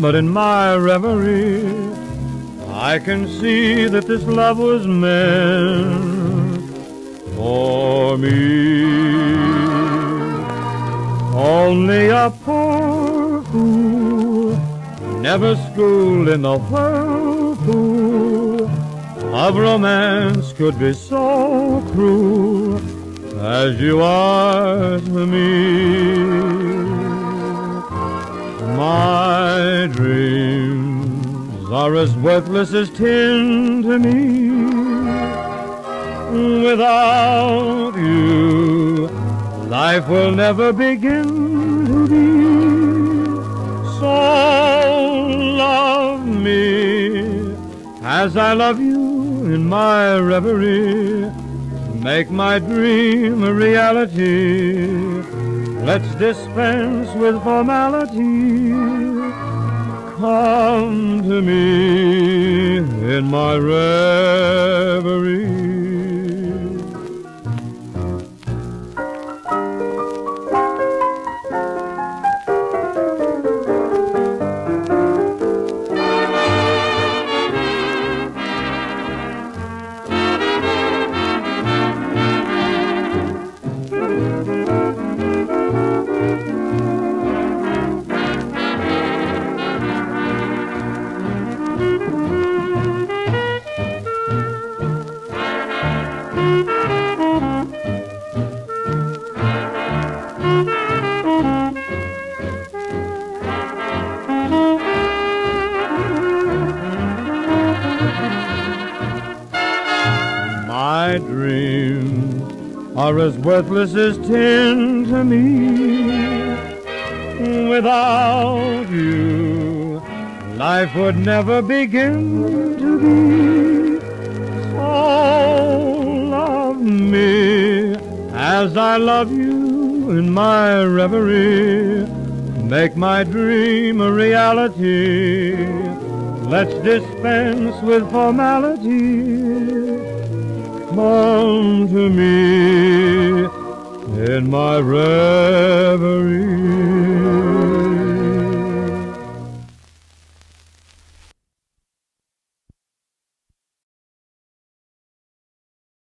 but in my reverie, I can see that this love was meant for me. Only a poor fool, never schooled in the whirlpool of romance, could be so cruel as you are to me. My dreams are as worthless as tin to me. Without you, life will never begin to be. So love me as I love you in my reverie. Make my dream a reality. Let's dispense with formality. Come to me in my reverie. My dreams are as worthless as tin to me. Without you, life would never begin to be. So love me as I love you in my reverie. Make my dream a reality. Let's dispense with formality. Come to me in my reverie.